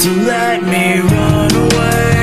to let me run away.